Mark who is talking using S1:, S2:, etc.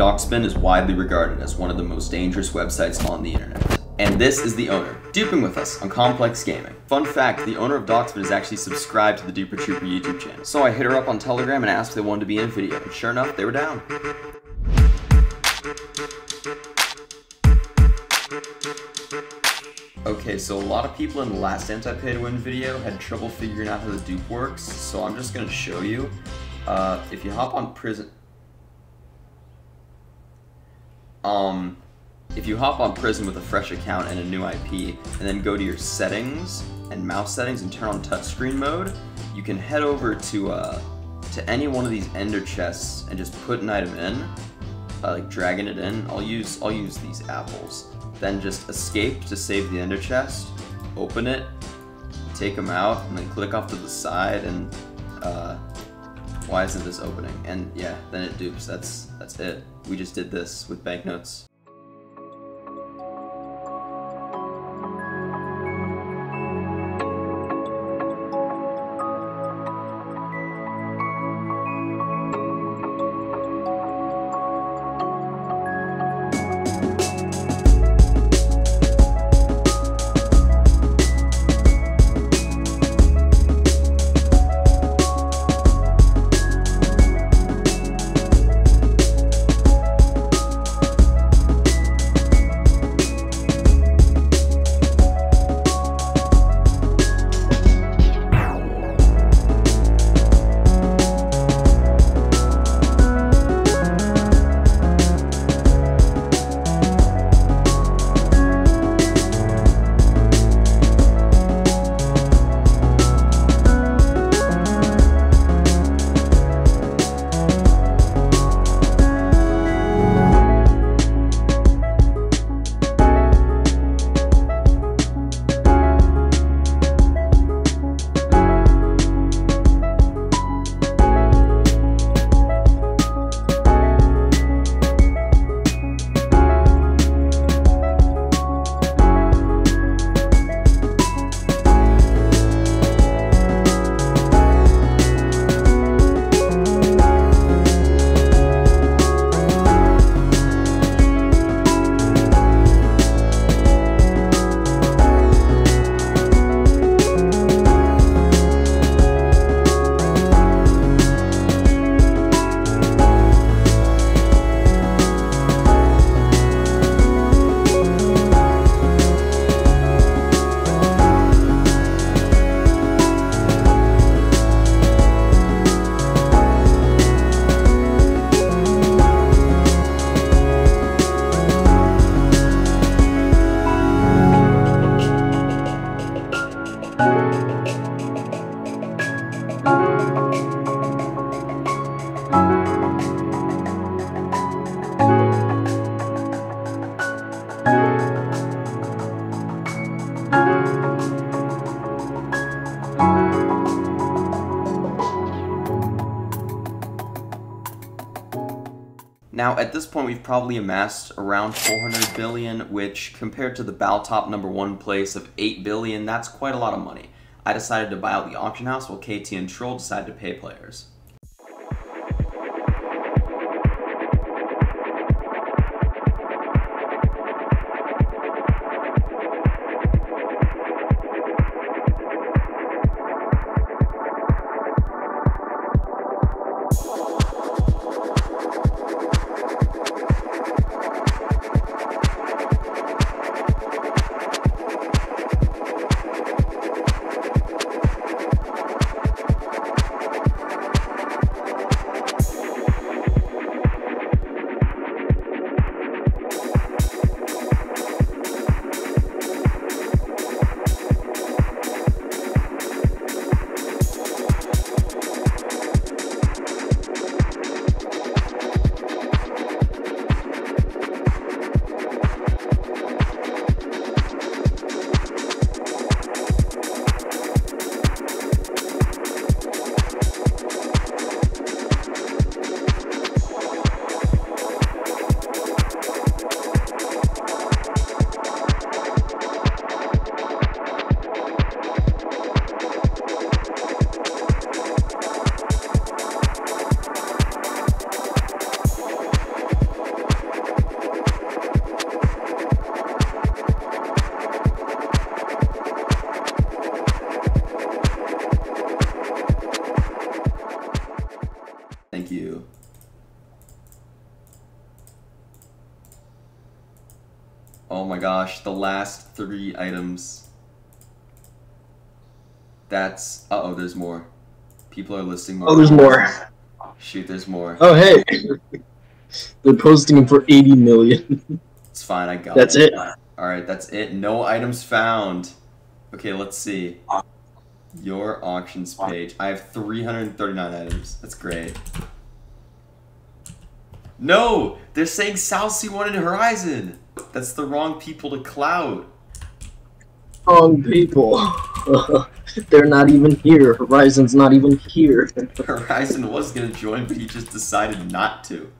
S1: Doxbin is widely regarded as one of the most dangerous websites on the internet. And this is the owner, duping with us on Complex Gaming. Fun fact, the owner of Doxbin is actually subscribed to the Duper Trooper YouTube channel. So I hit her up on Telegram and asked if they wanted to be in video, and sure enough, they were down. Okay, so a lot of people in the last anti-pay to win video had trouble figuring out how the dupe works, so I'm just gonna show you. Uh, if you hop on prison, um, if you hop on Prison with a fresh account and a new IP, and then go to your settings and mouse settings and turn on touchscreen mode, you can head over to uh, to any one of these ender chests and just put an item in, uh, like dragging it in. I'll use I'll use these apples. Then just escape to save the ender chest, open it, take them out, and then click off to the side and uh, why isn't this opening? And yeah, then it dupes. That's that's it. We just did this with banknotes. Thank you. Now, at this point, we've probably amassed around 400 billion, which compared to the Baltop number one place of 8 billion, that's quite a lot of money. I decided to buy out the auction house while KT and Troll decided to pay players. Oh my gosh, the last three items. That's. Uh oh, there's more. People are listing more.
S2: Oh, there's more.
S1: Shoot, there's more.
S2: Oh, hey. They're posting them for 80 million.
S1: It's fine, I got
S2: That's
S1: it.
S2: That's it.
S1: Alright, that's it. No items found. Okay, let's see. Your auctions page. I have 339 items. That's great. No! They're saying SalC1 and Horizon! That's the wrong people to cloud.
S2: Wrong people. They're not even here. Horizon's not even here.
S1: Horizon was gonna join, but he just decided not to.